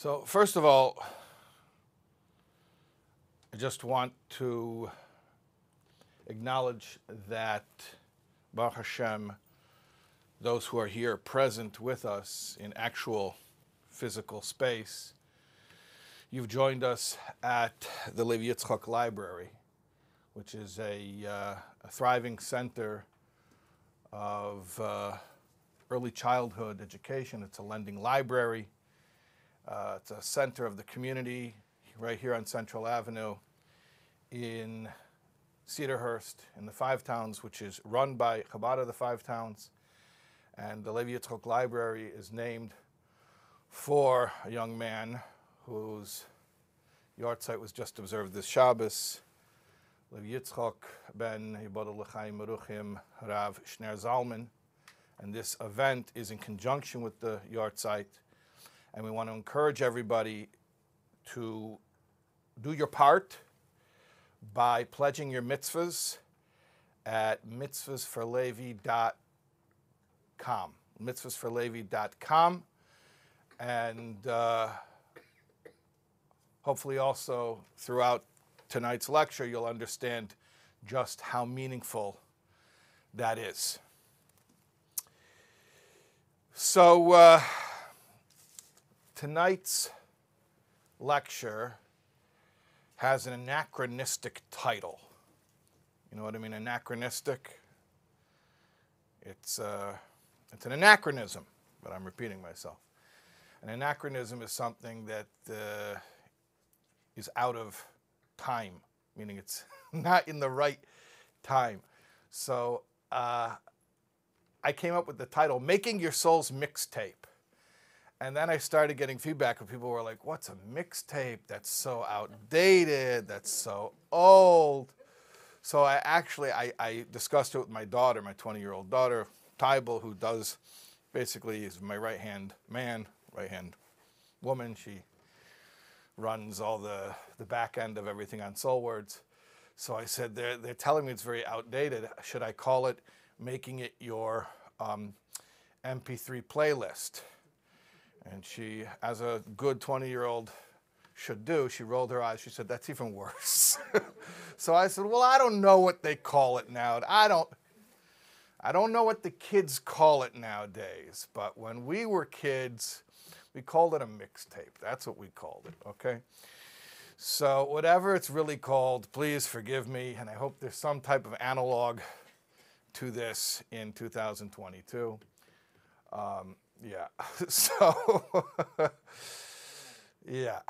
So, first of all, I just want to acknowledge that Baruch Hashem, those who are here present with us in actual physical space, you've joined us at the Levi Yitzchak Library, which is a, uh, a thriving center of uh, early childhood education. It's a lending library. Uh, it's a center of the community right here on Central Avenue in Cedarhurst in the Five Towns, which is run by Chabad of the Five Towns. And the Levi Yitzchok Library is named for a young man whose yahrzeit was just observed this Shabbos, Levi Yitzchok ben Yibodel L'chaim Meruchim Rav Shner Zalman. And this event is in conjunction with the yahrzeit. And we want to encourage everybody to do your part by pledging your mitzvahs at mitzvahsforlevi.com. Mitzvahsforlevi.com. And uh, hopefully, also throughout tonight's lecture, you'll understand just how meaningful that is. So, uh, tonight's lecture has an anachronistic title. You know what I mean? Anachronistic. It's, uh, it's an anachronism, but I'm repeating myself. An anachronism is something that uh, is out of time, meaning it's not in the right time. So uh, I came up with the title Making Your Soul's Mixtape. And then I started getting feedback and people were like, what's a mixtape? That's so outdated. That's so old. So I actually, I, I discussed it with my daughter, my 20 year old daughter, Tybal, who does basically is my right hand man, right hand woman. She runs all the, the back end of everything on SoulWords. So I said, they're, they're telling me it's very outdated. Should I call it making it your um, MP3 playlist? And she, as a good 20 year old should do, she rolled her eyes. She said, That's even worse. so I said, Well, I don't know what they call it now. I don't. I don't know what the kids call it nowadays, but when we were kids, we called it a mixtape. That's what we called it, okay? So, whatever it's really called, please forgive me, and I hope there's some type of analog to this in 2022. Um, yeah. So, yeah.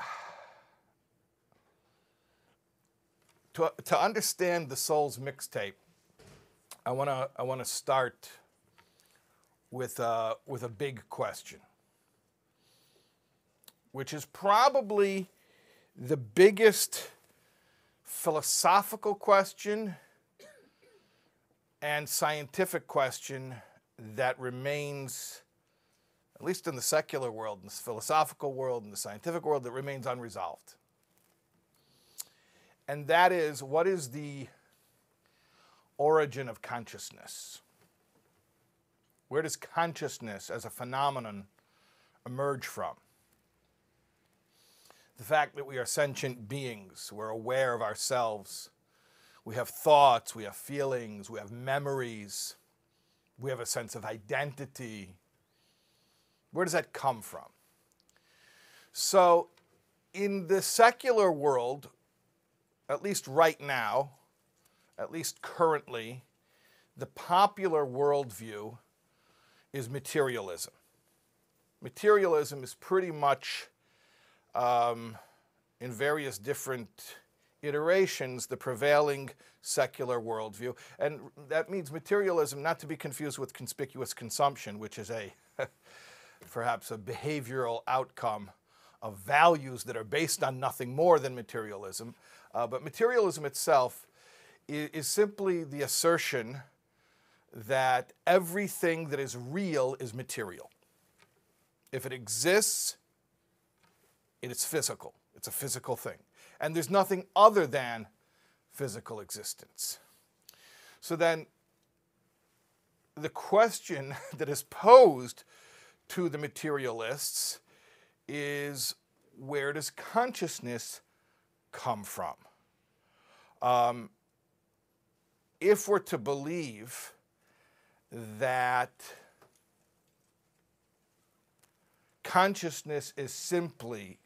To, to understand the soul's mixtape, I want to I want to start with uh, with a big question, which is probably the biggest philosophical question and scientific question that remains at least in the secular world, in the philosophical world, in the scientific world, that remains unresolved. And that is what is the origin of consciousness? Where does consciousness as a phenomenon emerge from? The fact that we are sentient beings, we're aware of ourselves, we have thoughts, we have feelings, we have memories, we have a sense of identity, where does that come from? So, in the secular world, at least right now, at least currently, the popular worldview is materialism. Materialism is pretty much, um, in various different iterations, the prevailing secular worldview. And that means materialism, not to be confused with conspicuous consumption, which is a perhaps a behavioral outcome of values that are based on nothing more than materialism. Uh, but materialism itself is, is simply the assertion that everything that is real is material. If it exists, it is physical. It's a physical thing. And there's nothing other than physical existence. So then, the question that is posed to the materialists is where does consciousness come from? Um, if we're to believe that consciousness is simply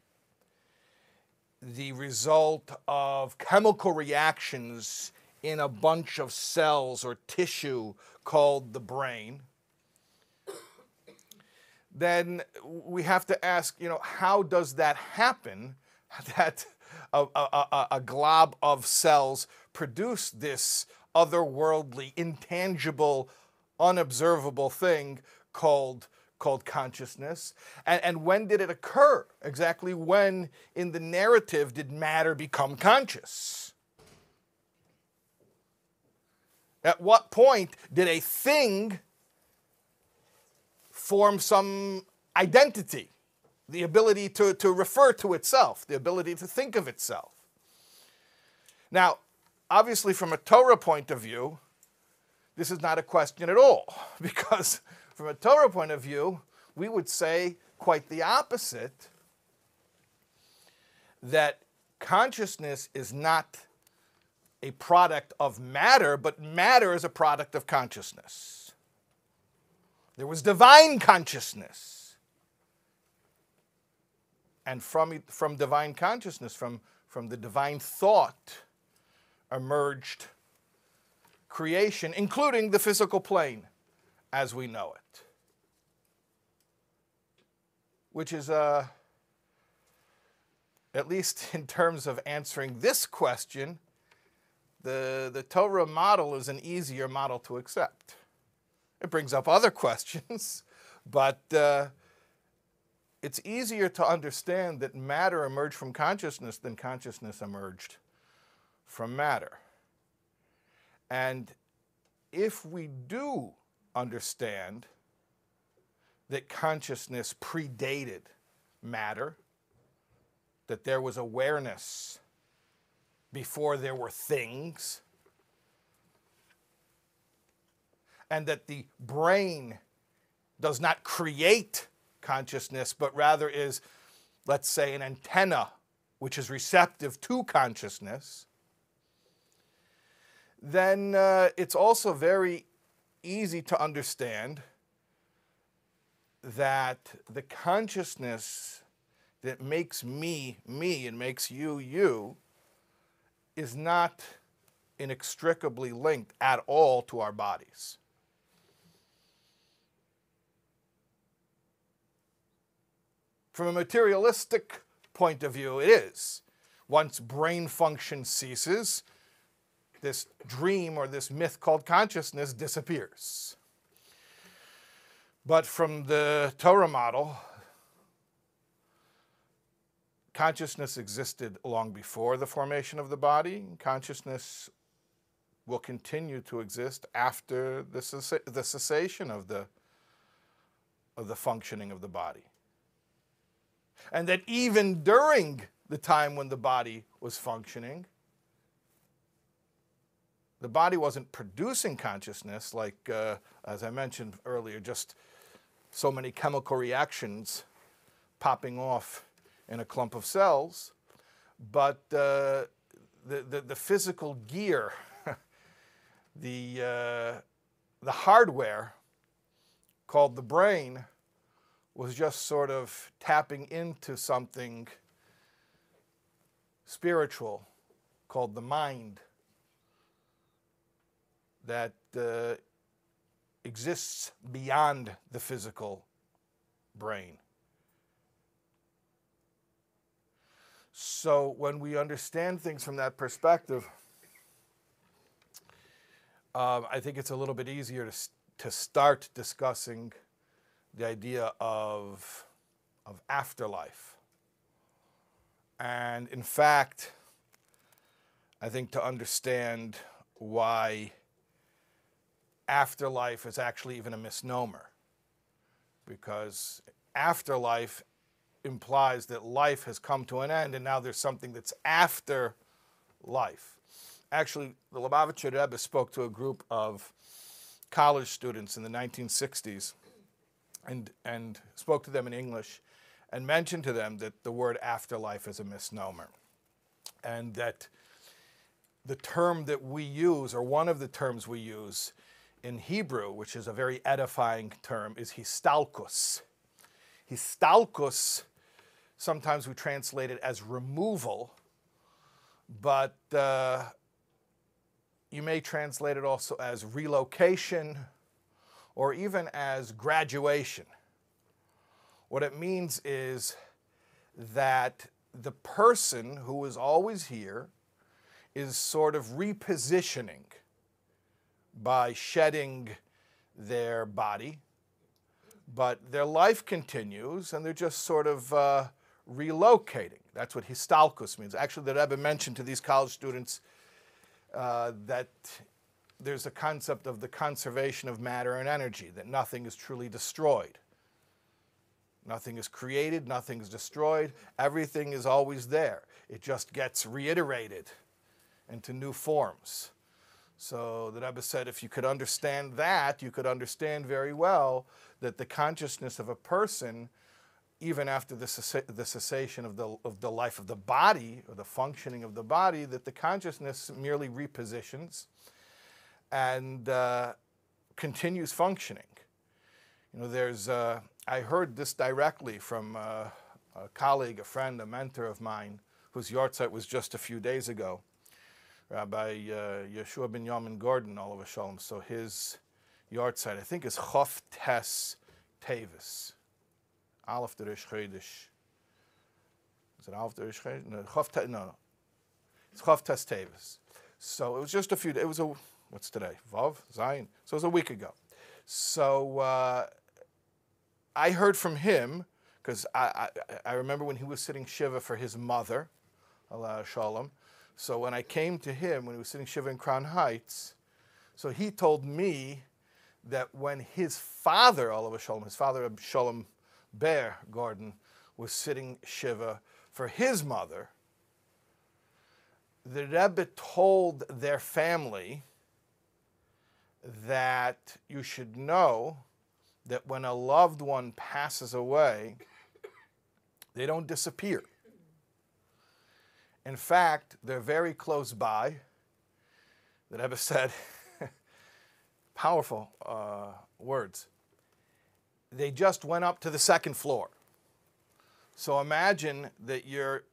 the result of chemical reactions in a bunch of cells or tissue called the brain, then we have to ask, you know, how does that happen? That a, a, a, glob of cells produce this otherworldly, intangible, unobservable thing called called consciousness. And, and when did it occur? Exactly when in the narrative did matter become conscious? At what point did a thing form some identity? The ability to, to refer to itself, the ability to think of itself. Now, obviously, from a Torah point of view, this is not a question at all, because from a Torah point of view, we would say quite the opposite that consciousness is not a product of matter, but matter is a product of consciousness. There was divine consciousness. And from, from divine consciousness, from, from the divine thought, emerged creation, including the physical plane as we know it. Which is, uh, at least in terms of answering this question, the, the Torah model is an easier model to accept. It brings up other questions, but uh, it's easier to understand that matter emerged from consciousness than consciousness emerged from matter. And if we do understand that consciousness predated matter, that there was awareness before there were things, and that the brain does not create consciousness, but rather is, let's say, an antenna which is receptive to consciousness, then uh, it's also very easy to understand that the consciousness that makes me me and makes you you is not inextricably linked at all to our bodies. From a materialistic point of view, it is. Once brain function ceases, this dream or this myth called consciousness disappears. But from the Torah model, consciousness existed long before the formation of the body. Consciousness will continue to exist after the, cessa- the cessation of the, of the functioning of the body. And that even during the time when the body was functioning, the body wasn't producing consciousness, like, uh, as I mentioned earlier, just so many chemical reactions popping off in a clump of cells, but uh, the, the, the, physical gear, the, uh, the hardware called the brain, was just sort of tapping into something spiritual called the mind that uh, exists beyond the physical brain. So when we understand things from that perspective, um, I think it's a little bit easier to, to start discussing the idea of, of afterlife. And in fact, I think to understand why afterlife is actually even a misnomer because afterlife implies that life has come to an end and now there's something that's after life. Actually, the Lubavitcher Rebbe spoke to a group of college students in the 1960s and, and spoke to them in English and mentioned to them that the word afterlife is a misnomer and that the term that we use, or one of the terms we use in Hebrew, which is a very edifying term, is histalkus. Histalkus, sometimes we translate it as removal, but uh, you may translate it also as relocation or even as graduation. What it means is that the person who is always here is sort of repositioning by shedding their body, but their life continues and they're just sort of uh, relocating. That's what histalkus means. Actually, the Rebbe mentioned to these college students uh, that there's a concept of the conservation of matter and energy, that nothing is truly destroyed. Nothing is created, nothing is destroyed, everything is always there. It just gets reiterated into new forms. So the Rebbe said if you could understand that, you could understand very well that the consciousness of a person, even after the, cessation of the, of the life of the body or the functioning of the body, that the consciousness merely repositions and uh, continues functioning. You know, there's, uh, I heard this directly from uh, a colleague, a friend, a mentor of mine, whose yahrzeit was just a few days ago. Rabbi uh, Yehoshua Binyamin Gordon, all of shalom. So his yahrzeit, I think, is Chof Tes Teves. Aleph Derish Chodesh. Is it Aleph Derish Chodesh? No, Chof Tes, no, no. It's Chof Tes Teves. So it was just a few, it was a, what's today? Vav? Zion? So it was a week ago. So uh, I heard from him, because I, I, I, remember when he was sitting Shiva for his mother, Allah Shalom, so when I came to him, when he was sitting Shiva in Crown Heights, so he told me that when his father, Olav Shalom, his father Shalom Ber Gordon, was sitting Shiva for his mother, the Rebbe told their family that you should know that when a loved one passes away, they don't disappear. In fact, they're very close by. The Rebbe said, powerful uh, words. They just went up to the second floor. So imagine that you're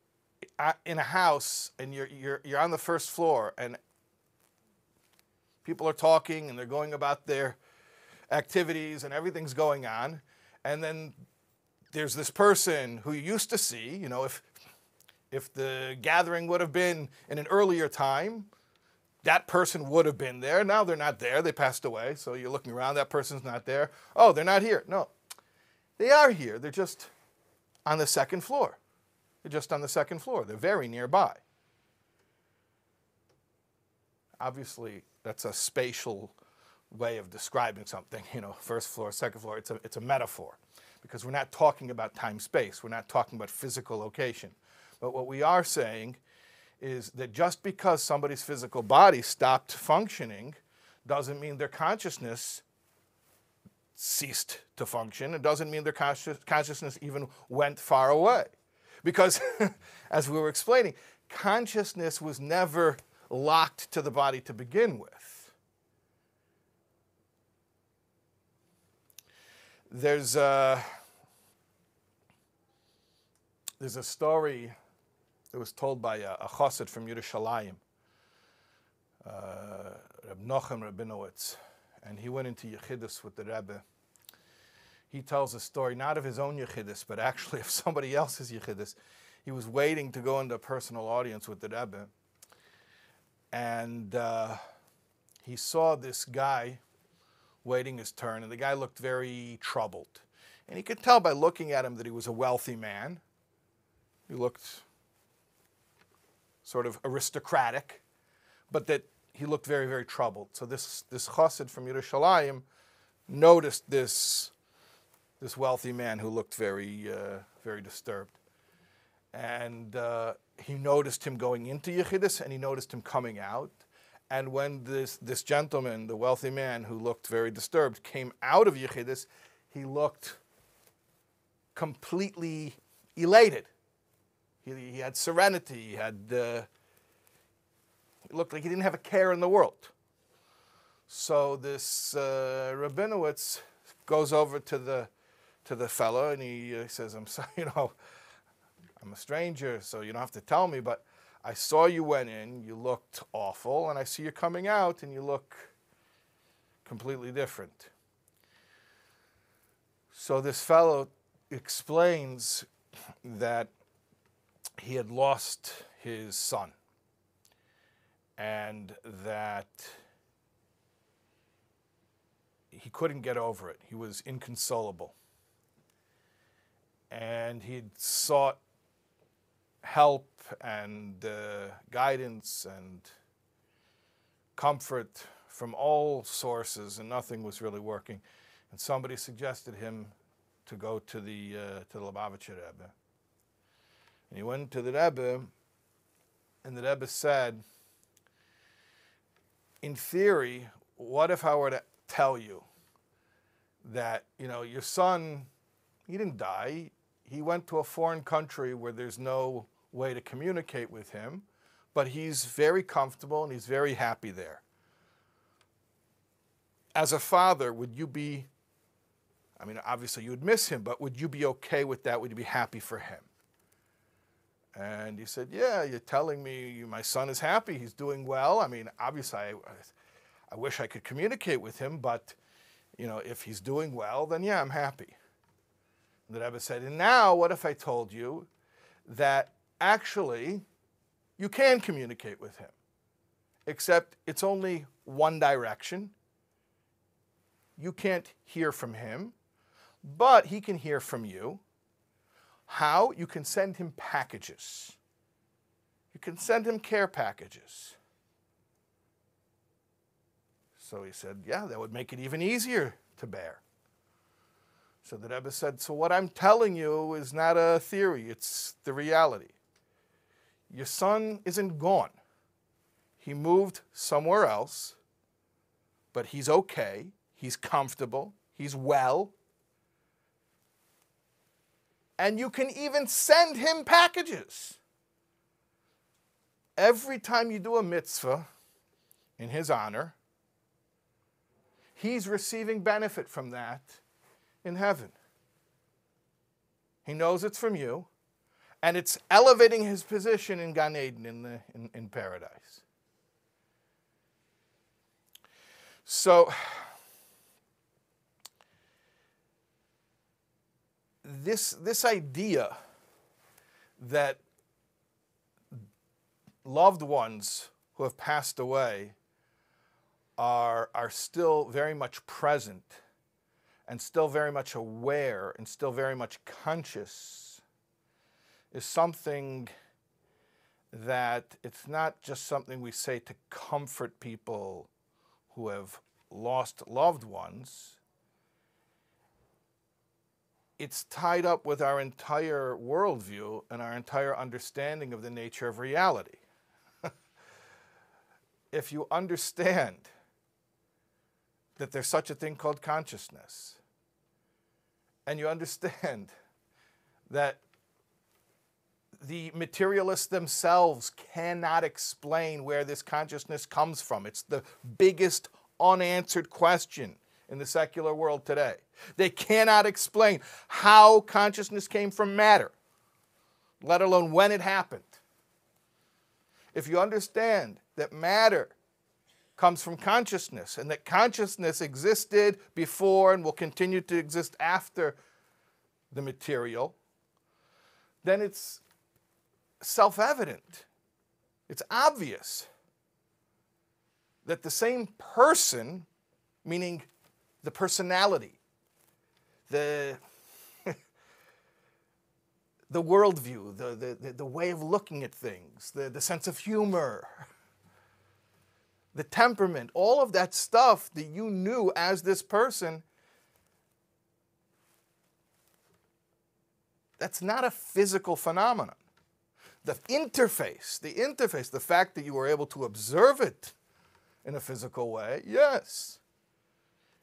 in a house and you're, you're, you're on the first floor and people are talking and they're going about their activities and everything's going on. And then there's this person who you used to see, you know, if if the gathering would have been in an earlier time, that person would have been there. Now they're not there. They passed away. So you're looking around, that person's not there. Oh, they're not here. No, they are here. They're just on the second floor. They're just on the second floor. They're very nearby. Obviously, that's a spatial way of describing something. You know, first floor, second floor. It's a, it's a metaphor because we're not talking about time space. We're not talking about physical location. But what we are saying is that just because somebody's physical body stopped functioning doesn't mean their consciousness ceased to function. It doesn't mean their conscious, consciousness even went far away. Because, as we were explaining, consciousness was never locked to the body to begin with. There's a, there's a story that was told by a, a chassid from Yerushalayim, uh, Reb Nochem Rabinowitz, and he went into Yechidus with the Rebbe. He tells a story not of his own Yechidus, but actually of somebody else's Yechidus. He was waiting to go into a personal audience with the Rebbe, and uh, he saw this guy waiting his turn, and the guy looked very troubled. And he could tell by looking at him that he was a wealthy man. He looked sort of aristocratic, but that he looked very, very troubled. So this, this chassid from Yerushalayim noticed this, this wealthy man who looked very, uh, very disturbed. And uh, he noticed him going into Yechidus and he noticed him coming out. And when this, this gentleman, the wealthy man who looked very disturbed, came out of Yechidus, he looked completely elated. He, he had serenity. He had. Uh, it looked like he didn't have a care in the world. So this uh, Rabinowitz goes over to the to the fellow and he uh, says, "I'm sorry, you know, I'm a stranger, so you don't have to tell me, but I saw you went in. You looked awful, and I see you coming out, and you look completely different." So this fellow explains that he had lost his son and that he couldn't get over it. He was inconsolable. And he'd sought help and uh, guidance and comfort from all sources, and nothing was really working. And somebody suggested him to go to the uh, to the Lubavitcher Rebbe. And he went to the Rebbe, and the Rebbe said, "In theory, what if I were to tell you that you know your son, he didn't die. He went to a foreign country where there's no way to communicate with him, but he's very comfortable and he's very happy there." As a father, would you be I mean, obviously you would miss him, but would you be okay with that? Would you be happy for him? And he said, Yeah, you're telling me my son is happy. He's doing well. I mean, obviously, I, I wish I could communicate with him, but, you know, if he's doing well, then yeah, I'm happy. And the Rebbe said, And now, what if I told you that actually you can communicate with him, except it's only one direction? You can't hear from him but he can hear from you. How? You can send him packages. You can send him care packages. So he said, Yeah, that would make it even easier to bear. So the Rebbe said, So what I'm telling you is not a theory, it's the reality. Your son isn't gone. He moved somewhere else, but he's okay, he's comfortable, he's well, and you can even send him packages. Every time you do a mitzvah in his honor, he's receiving benefit from that in heaven. He knows it's from you, and it's elevating his position in Gan Eden, in, the, in, in paradise. So, this, this idea that loved ones who have passed away are, are still very much present and still very much aware and still very much conscious is something that it's not just something we say to comfort people who have lost loved ones it's tied up with our entire worldview and our entire understanding of the nature of reality. if you understand that there's such a thing called consciousness, and you understand that the materialists themselves cannot explain where this consciousness comes from. It's the biggest unanswered question in the secular world today. They cannot explain how consciousness came from matter, let alone when it happened. If you understand that matter comes from consciousness and that consciousness existed before and will continue to exist after the material, then it's self evident. It's obvious that the same person, meaning the personality, the the worldview, the, the, the way of looking at things, the, the sense of humor, the temperament, all of that stuff that you knew as this person, that's not a physical phenomenon. The interface, the interface, the fact that you were able to observe it in a physical way, yes.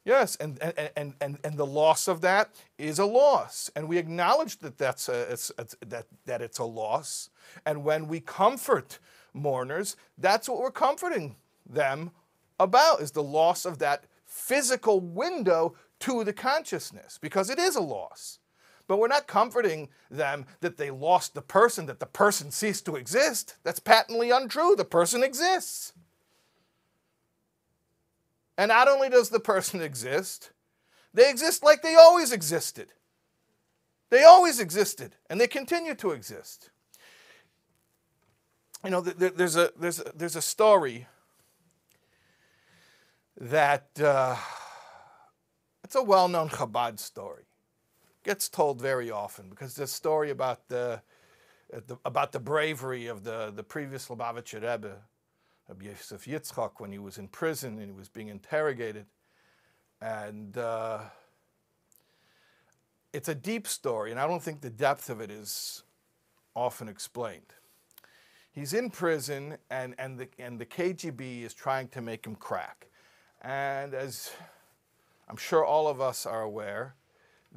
Yes, and, and, and, and, the loss of that is a loss. And we acknowledge that, that's a, it's, it's, that, that it's a loss. And when we comfort mourners, that's what we're comforting them about, is the loss of that physical window to the consciousness, because it is a loss. But we're not comforting them that they lost the person, that the person ceased to exist. That's patently untrue. The person exists. And not only does the person exist, they exist like they always existed. They always existed, and they continue to exist. You know, there's a, there's a, there's a story that uh, it's a well-known Chabad story. Gets told very often because a story about the, the about the bravery of the, the previous Lubavitcher Rebbe, Rabbi Yosef Yitzchak when he was in prison and he was being interrogated. And uh, it's a deep story, and I don't think the depth of it is often explained. He's in prison, and, and, the, and the KGB is trying to make him crack. And as I'm sure all of us are aware,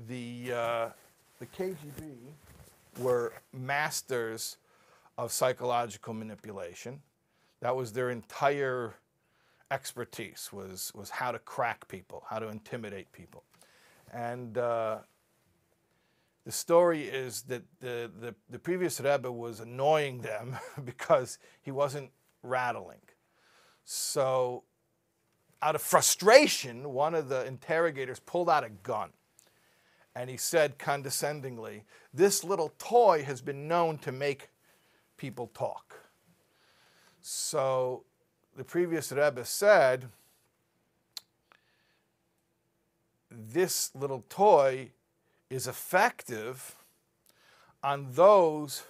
the, uh, the KGB were masters of psychological manipulation. That was their entire expertise was, was how to crack people, how to intimidate people. And uh, the story is that the, the, the, previous Rebbe was annoying them because he wasn't rattling. So out of frustration, one of the interrogators pulled out a gun. And he said condescendingly, This little toy has been known to make people talk. So the previous Rebbe said, this little toy is effective on those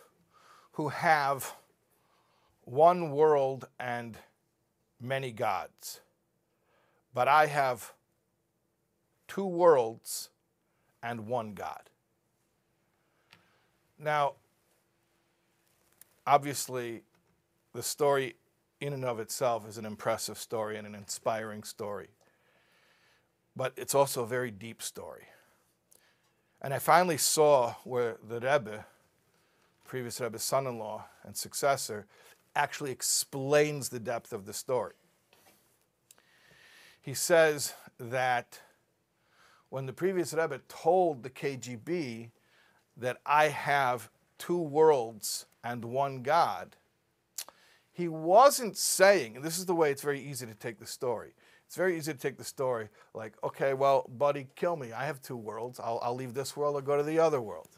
who have one world and many gods. But I have two worlds and one God. Now, obviously, the story in and of itself is an impressive story and an inspiring story. But it's also a very deep story. And I finally saw where the Rebbe, previous Rebbe's son in law and successor, actually explains the depth of the story. He says that when the previous Rebbe told the KGB that I have two worlds and one God, he wasn't saying, and this is the way it's very easy to take the story. It's very easy to take the story like, okay, well, buddy, kill me. I have two worlds. I'll, I'll leave this world or go to the other world.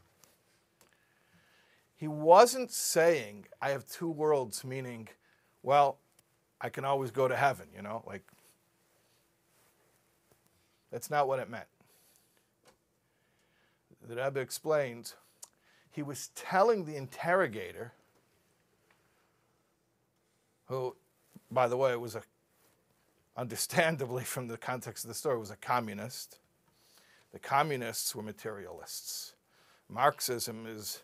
He wasn't saying, I have two worlds, meaning, well, I can always go to heaven, you know? Like, that's not what it meant. The Rebbe explains, he was telling the interrogator who, by the way, was a, understandably from the context of the story, was a communist. The communists were materialists. Marxism is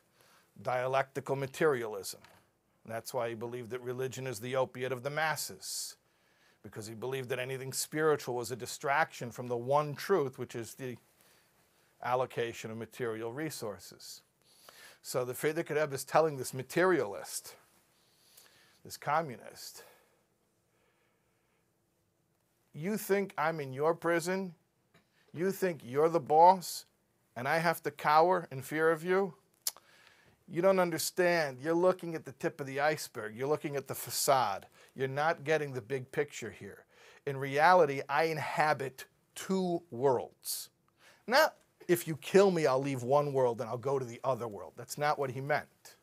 dialectical materialism. And that's why he believed that religion is the opiate of the masses, because he believed that anything spiritual was a distraction from the one truth, which is the allocation of material resources. So the Frierdiker Rebbe is telling this materialist this communist. You think I'm in your prison? You think you're the boss and I have to cower in fear of you? You don't understand. You're looking at the tip of the iceberg. You're looking at the facade. You're not getting the big picture here. In reality, I inhabit two worlds. Not if you kill me, I'll leave one world and I'll go to the other world. That's not what he meant.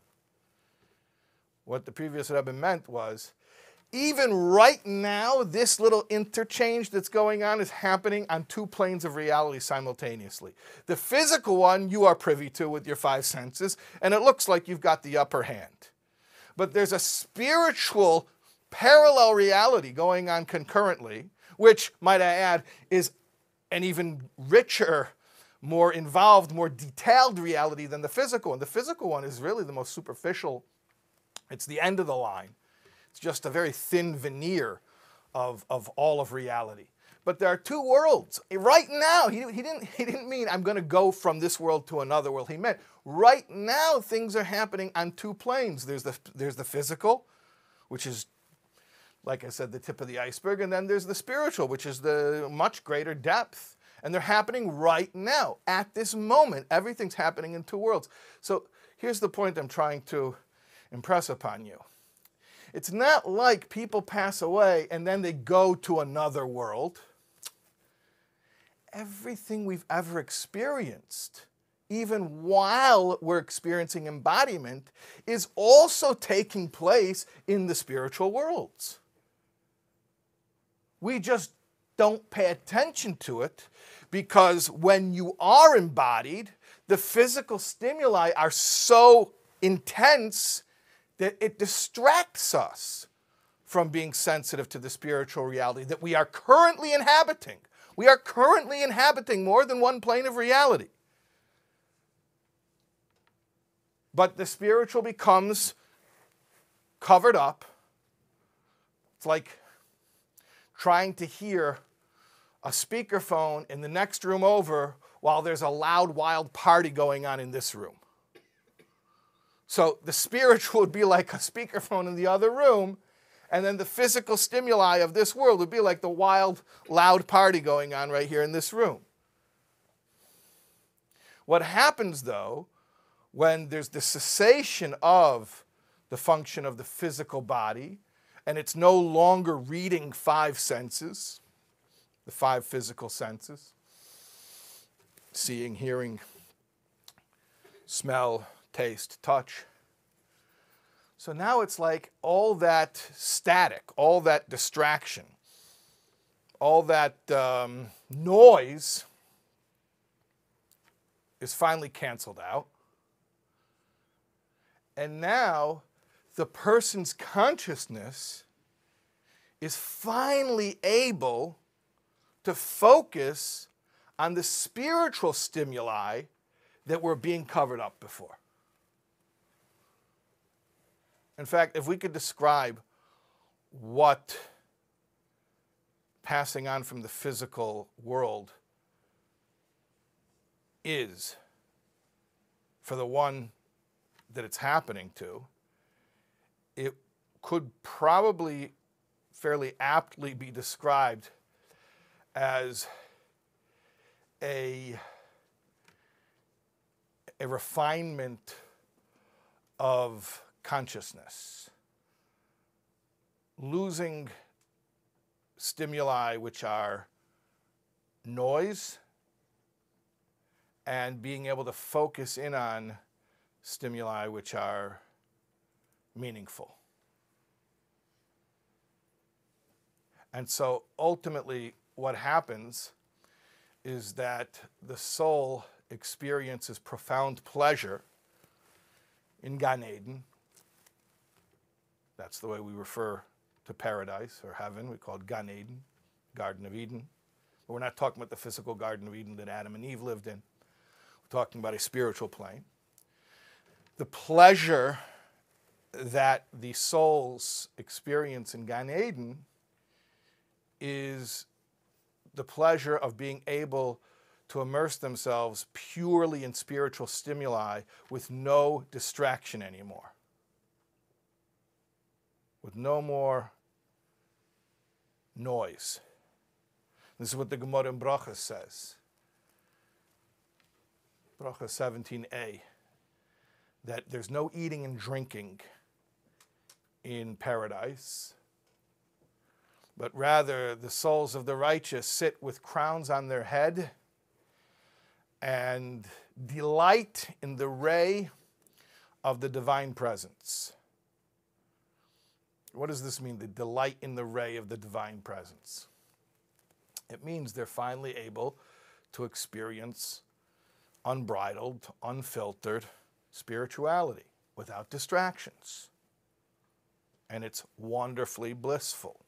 What the previous Rebbe meant was, even right now, this little interchange that's going on is happening on two planes of reality simultaneously. The physical one you are privy to with your five senses, and it looks like you've got the upper hand. But there's a spiritual parallel reality going on concurrently, which, might I add, is an even richer, more involved, more detailed reality than the physical one. The physical one is really the most superficial it's the end of the line. It's just a very thin veneer of, of all of reality. But there are two worlds. Right now, he, he, didn't, he didn't mean I'm going to go from this world to another world. He meant right now things are happening on two planes. There's the, there's the physical, which is, like I said, the tip of the iceberg. And then there's the spiritual, which is the much greater depth. And they're happening right now, at this moment. Everything's happening in two worlds. So here's the point I'm trying to impress upon you. It's not like people pass away and then they go to another world everything we've ever experienced, even while we're experiencing embodiment, is also taking place in the spiritual worlds. We just don't pay attention to it because when you are embodied, the physical stimuli are so intense that it distracts us from being sensitive to the spiritual reality that we are currently inhabiting. We are currently inhabiting more than one plane of reality. But the spiritual becomes covered up. It's like trying to hear a speakerphone in the next room over while there's a loud, wild party going on in this room. So the spiritual would be like a speakerphone in the other room, and then the physical stimuli of this world would be like the wild, loud party going on right here in this room. What happens, though, when there's the cessation of the function of the physical body, and it's no longer reading five senses, the five physical senses seeing, hearing, smell, taste, touch so now it's like all that static, all that distraction, all that um, noise is finally canceled out. And now the person's consciousness is finally able to focus on the spiritual stimuli that were being covered up before. In fact, if we could describe what passing on from the physical world is for the one that it's happening to, it could probably fairly aptly be described as a, a refinement of consciousness, losing stimuli which are noise and being able to focus in on stimuli which are meaningful. And so ultimately, what happens is that the soul experiences profound pleasure in Gan Eden, that's the way we refer to paradise or heaven. We call it Gan Eden, Garden of Eden. But we're not talking about the physical Garden of Eden that Adam and Eve lived in. We're talking about a spiritual plane. The pleasure that the souls experience in Gan Eden is the pleasure of being able to immerse themselves purely in spiritual stimuli with no distraction anymore with no more noise. This is what the Gemara in Bracha says. Bracha 17a, that there's no eating and drinking in paradise, but rather the souls of the righteous sit with crowns on their head and delight in the ray of the divine presence. What does this mean? The delight in the ray of the divine presence. It means they're finally able to experience unbridled, unfiltered spirituality without distractions. And it's wonderfully blissful.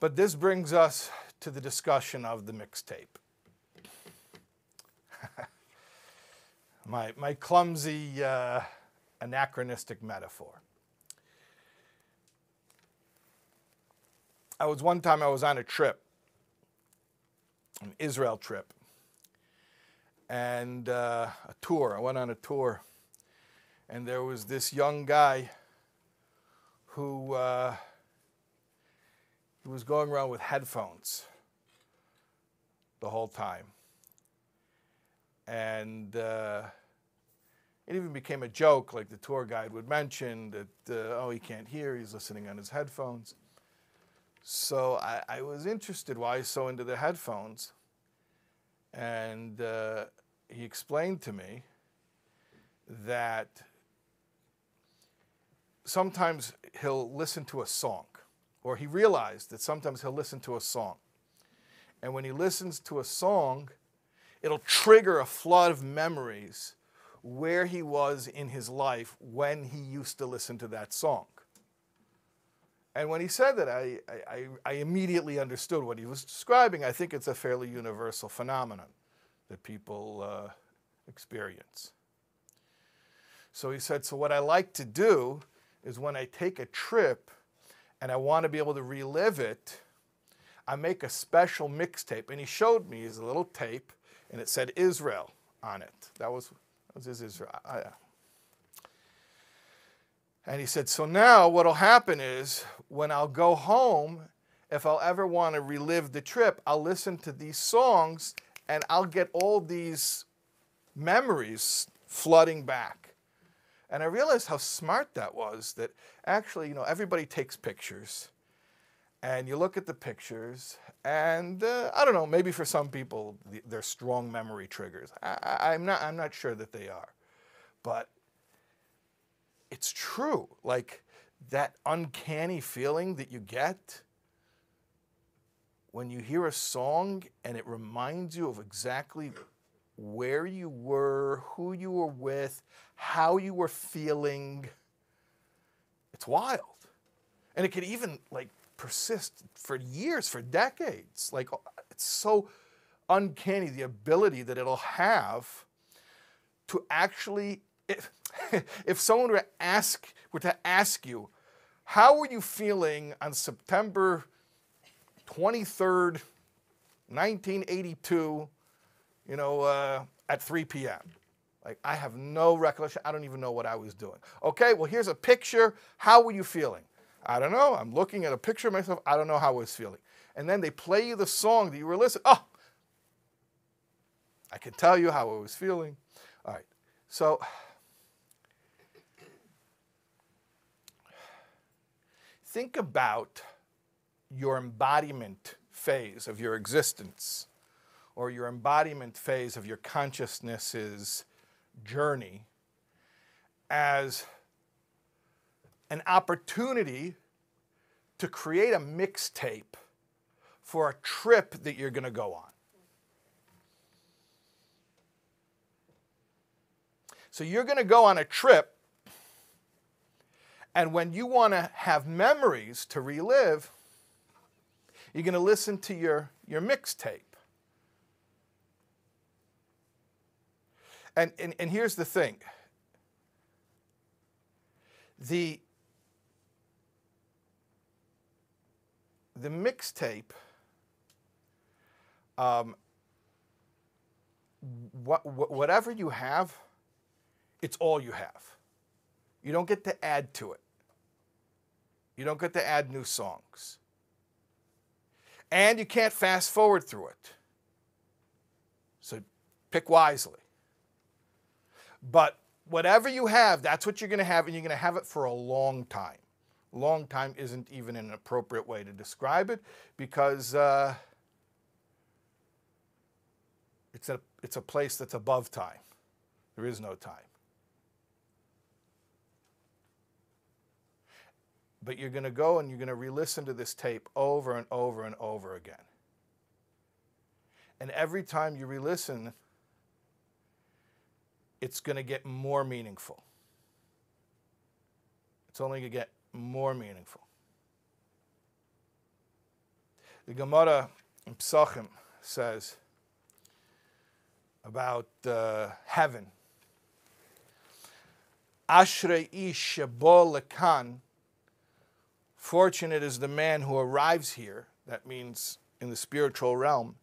But this brings us to the discussion of the mixtape. my, my clumsy uh, anachronistic metaphor. I was one time I was on a trip, an Israel trip, and uh, a tour. I went on a tour, and there was this young guy who uh, he was going around with headphones the whole time, and. Uh, it even became a joke, like the tour guide would mention that, uh, oh, he can't hear, he's listening on his headphones. So I, I was interested why he's so into the headphones. And uh, he explained to me that sometimes he'll listen to a song, or he realized that sometimes he'll listen to a song. And when he listens to a song, it'll trigger a flood of memories where he was in his life when he used to listen to that song. And when he said that, I, I, I, immediately understood what he was describing. I think it's a fairly universal phenomenon that people uh, experience. So he said, So, what I like to do is when I take a trip and I want to be able to relive it, I make a special mixtape. And he showed me his little tape, and it said Israel on it. That was this is, I, and he said, So now what'll happen is when I'll go home, if I'll ever want to relive the trip, I'll listen to these songs and I'll get all these memories flooding back. And I realized how smart that was that actually, you know, everybody takes pictures and you look at the pictures and uh, I don't know, maybe for some people they're strong memory triggers. I, am not, I'm not sure that they are, but it's true. Like that uncanny feeling that you get when you hear a song and it reminds you of exactly where you were, who you were with, how you were feeling. It's wild. And it could even like persist for years, for decades. Like it's so uncanny the ability that it'll have to actually if, if someone were to ask were to ask you how were you feeling on September 23rd 1982 you know uh, at 3 p.m like i have no recollection i don't even know what i was doing okay well here's a picture how were you feeling I don't know. I'm looking at a picture of myself. I don't know how I was feeling. And then they play you the song that you were listening. Oh, I can tell you how I was feeling. All right. So, think about your embodiment phase of your existence or your embodiment phase of your consciousness's journey as an opportunity to create a mixtape for a trip that you're going to go on. So you're going to go on a trip, and when you want to have memories to relive, you're going to listen to your, your mixtape. And, and, and here's the thing the the mixtape, um, what, whatever you have, it's all you have. You don't get to add to it. You don't get to add new songs. And you can't fast forward through it. So pick wisely. But whatever you have, that's what you're going to have, and you're going to have it for a long time. Long time isn't even an appropriate way to describe it because uh, it's, a, it's a place that's above time. There is no time. But you're going to go and you're going to re listen to this tape over and over and over again. And every time you re listen, it's going to get more meaningful. It's only going to get more meaningful. The Gemara in Psachim says about uh, heaven. Ashrei ish lekan Fortunate is the man who arrives here, that means in the spiritual realm,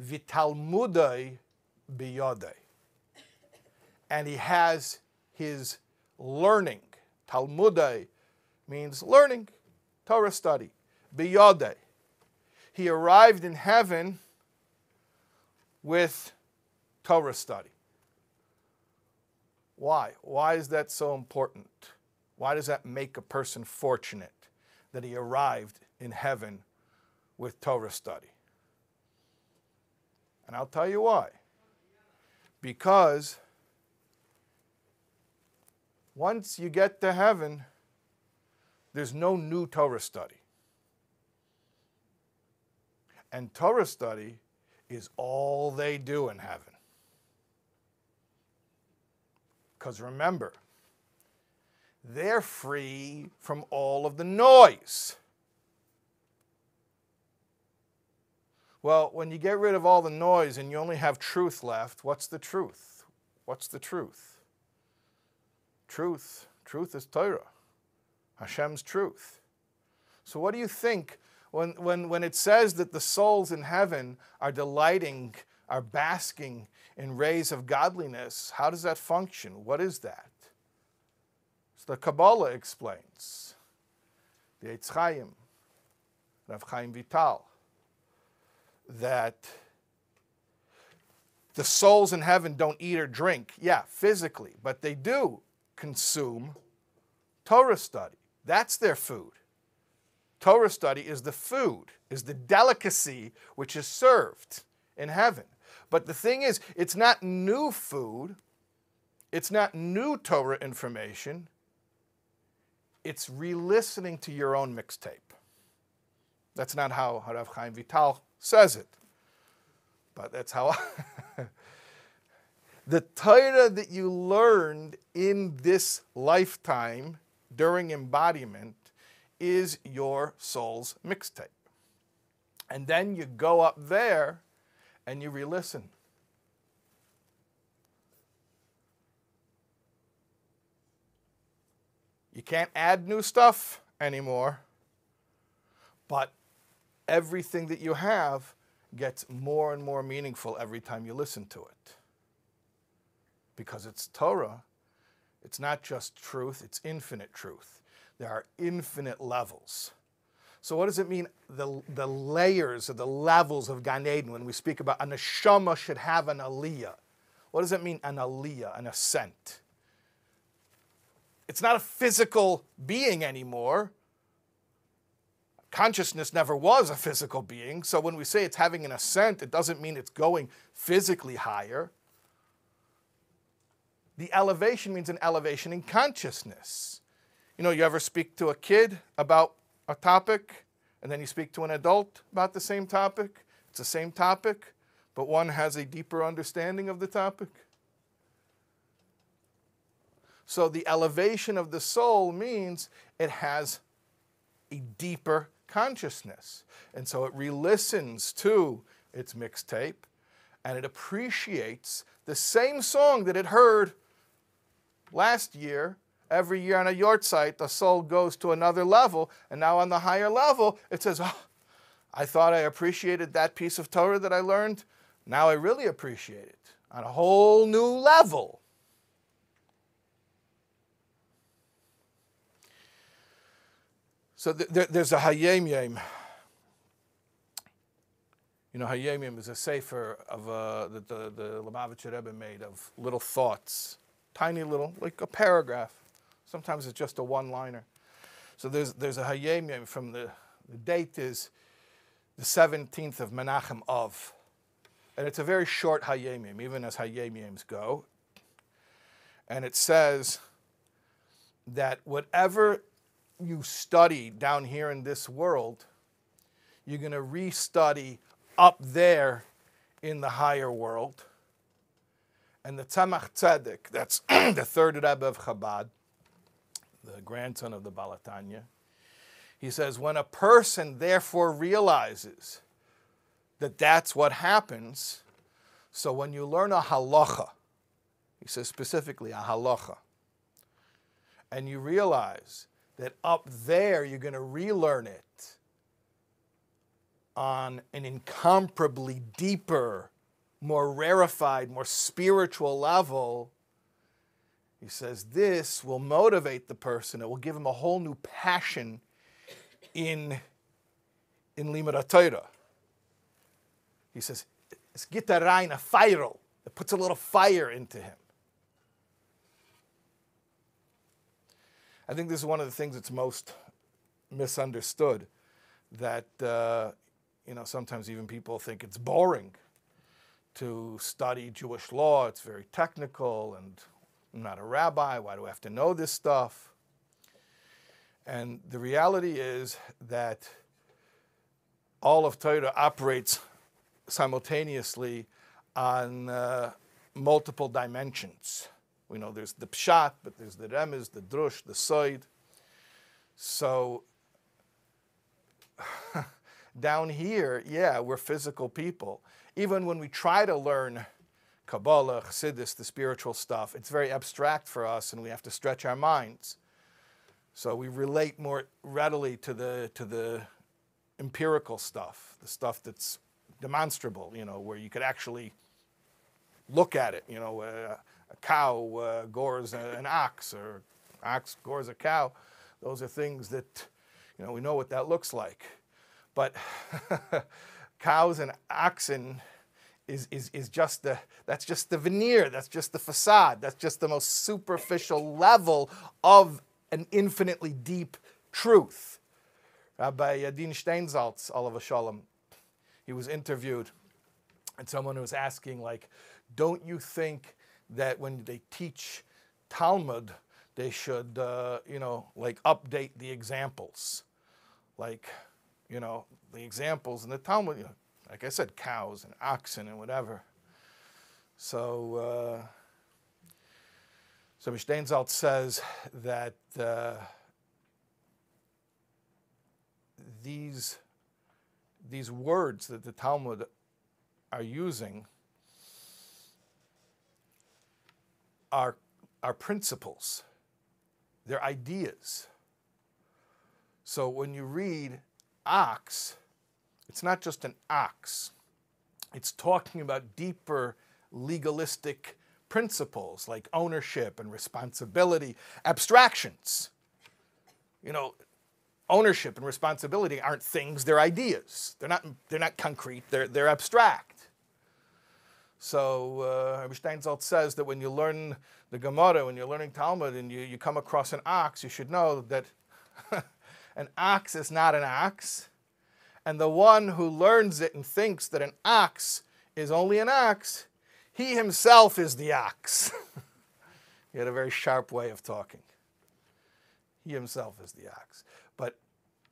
vitalmudai biyodai. And he has his learning. Talmudai means learning, Torah study. Biyodai. He arrived in heaven with Torah study. Why? Why is that so important? Why does that make a person fortunate that he arrived in heaven with Torah study? And I'll tell you why. Because once you get to heaven, there's no new Torah study. And Torah study is all they do in heaven. Because remember, they're free from all of the noise. Well, when you get rid of all the noise and you only have truth left, what's the truth? What's the truth? Truth. Truth is Torah, Hashem's truth. So, what do you think when, when, when it says that the souls in heaven are delighting, are basking in rays of godliness? How does that function? What is that? So the Kabbalah explains. The Eitz Chaim, Rav Chaim Vital, that the souls in heaven don't eat or drink, yeah, physically, but they do consume Torah study. That's their food. Torah study is the food, is the delicacy which is served in heaven. But the thing is, it's not new food, it's not new Torah information, it's re listening to your own mixtape. That's not how Rav Chaim Vital says it, but that's how. the Torah that you learned in this lifetime during embodiment is your soul's mixtape. And then you go up there and you re listen. You can't add new stuff anymore, but everything that you have gets more and more meaningful every time you listen to it. Because it's Torah, it's not just truth, it's infinite truth. There are infinite levels. So, what does it mean, the, the layers or the levels of Gan Eden when we speak about a neshama should have an aliyah? What does it mean, an aliyah, an ascent? It's not a physical being anymore. Consciousness never was a physical being. So, when we say it's having an ascent, it doesn't mean it's going physically higher. The elevation means an elevation in consciousness. You know, you ever speak to a kid about a topic, and then you speak to an adult about the same topic. It's the same topic, but one has a deeper understanding of the topic. So the elevation of the soul means it has a deeper consciousness. And so it re listens to its mixtape and it appreciates the same song that it heard last year every year on a yahrzeit, the soul goes to another level. And now on the higher level, it says, oh, I thought I appreciated that piece of Torah that I learned. Now I really appreciate it on a whole new level. So th- there's a Hayom Yom. You know, Hayom Yom is a sefer of uh, that the, the Lubavitcher Rebbe made of little thoughts, tiny little, like a paragraph. Sometimes it's just a one-liner. So there's, there's a Hayom Yom from the, the date is the 17th of Menachem Av. And it's a very short Hayom Yom, even as Hayom Yoms go. And it says that whatever you study down here in this world, you're going to restudy up there in the higher world. And the Tzemach Tzedek, that's the third Rebbe of Chabad, the grandson of the Baal HaTanya, He says, when a person therefore realizes that that's what happens, so when you learn a halacha, he says specifically a halacha, and you realize that up there you're going to relearn it on an incomparably deeper, more rarefied, more spiritual level. He says this will motivate the person. It will give him a whole new passion in in Limud Torah. He says, it's gitarein a fire. It puts a little fire into him. I think this is one of the things that's most misunderstood. That uh, you know sometimes even people think it's boring to study Jewish law. It's very technical, and I'm not a rabbi. Why do I have to know this stuff? And the reality is that all of Torah operates simultaneously on uh, multiple dimensions. We know there's the pshat, but there's the remez, the drush, the soid. So down here, yeah, we're physical people. Even when we try to learn Kabbalah, Chassidus, the spiritual stuff, it's very abstract for us, and we have to stretch our minds. So we relate more readily to the to the empirical stuff, the stuff that's demonstrable, you know, where you could actually look at it. You know, uh, a cow uh, gores an ox, or ox gores a cow. Those are things that, you know, we know what that looks like. But cows and oxen is, is, is just the, that's just the veneer, that's just the facade, that's just the most superficial level of an infinitely deep truth. Rabbi Adin Steinsaltz, Olav Shalom, he was interviewed, and someone was asking, like, don't you think that when they teach Talmud, they should, uh, you know, like update the examples? Like, you know, the examples in the Talmud, like I said, cows and oxen and whatever. So, uh, so Steinsaltz says that uh, these, these words that the Talmud are using are, are principles, they're ideas. So when you read ox, it's not just an ox, it's talking about deeper legalistic principles like ownership and responsibility, abstractions. You know, ownership and responsibility aren't things, they're ideas. They're not, they're not concrete, they're, they're abstract. So uh, Steinsaltz says that when you learn the Gemara, when you're learning Talmud and you, you come across an ox, you should know that an ox is not an ox. And the one who learns it and thinks that an ox is only an ox, he himself is the ox. he had a very sharp way of talking. He himself is the ox. But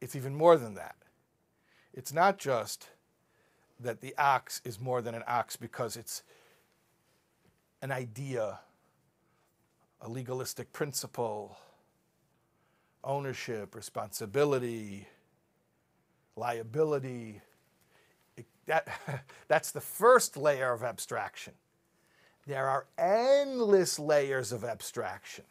it's even more than that. It's not just that the ox is more than an ox because it's an idea, a legalistic principle, ownership, responsibility, liability. It, that, that's the first layer of abstraction. There are endless layers of abstraction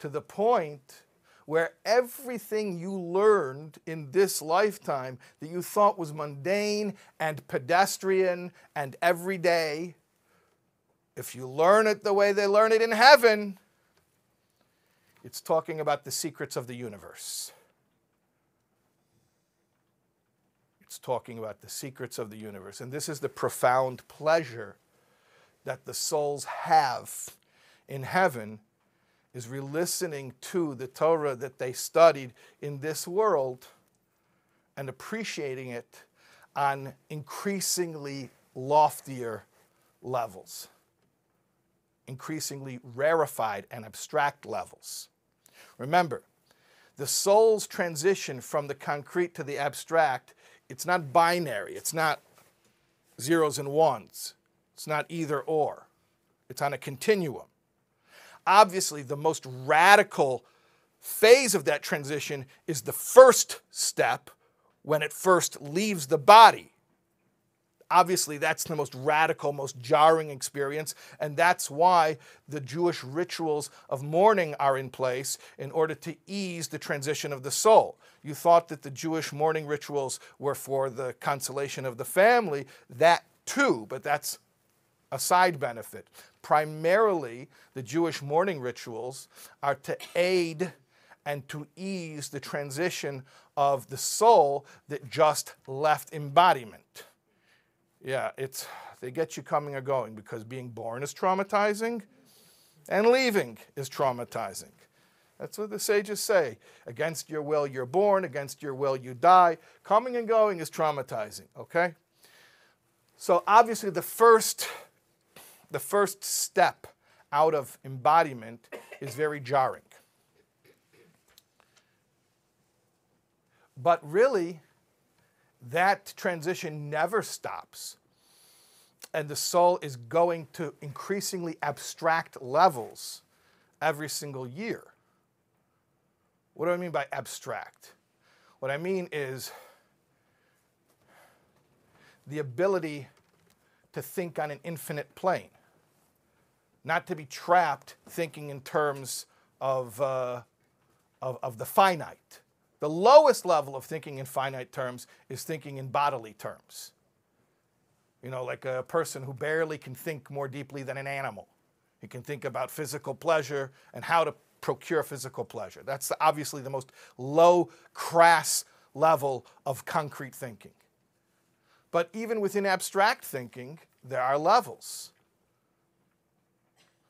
to the point where everything you learned in this lifetime that you thought was mundane and pedestrian and everyday, if you learn it the way they learn it in heaven, it's talking about the secrets of the universe. It's talking about the secrets of the universe. And this is the profound pleasure that the souls have in heaven is re-listening to the Torah that they studied in this world and appreciating it on increasingly loftier levels, increasingly rarefied and abstract levels. Remember, the soul's transition from the concrete to the abstract, it's not binary, it's not zeros and ones, it's not either or, it's on a continuum. Obviously, the most radical phase of that transition is the first step when it first leaves the body. Obviously that's the most radical, most jarring experience, and that's why the Jewish rituals of mourning are in place in order to ease the transition of the soul. You thought that the Jewish mourning rituals were for the consolation of the family, that too, but that's a side benefit. Primarily, the Jewish mourning rituals are to aid and to ease the transition of the soul that just left embodiment. Yeah, it's they get you coming or going because being born is traumatizing and leaving is traumatizing. That's what the sages say. Against your will you're born, against your will you die. Coming and going is traumatizing, okay? So obviously the first the first step out of embodiment is very jarring. But really, that transition never stops. And the soul is going to increasingly abstract levels every single year. What do I mean by abstract? What I mean is the ability to think on an infinite plane, not to be trapped thinking in terms of, uh, of, of the finite. The lowest level of thinking in finite terms is thinking in bodily terms. You know, like a person who barely can think more deeply than an animal. He can think about physical pleasure and how to procure physical pleasure. That's obviously the most low, crass level of concrete thinking. But even within abstract thinking, there are levels.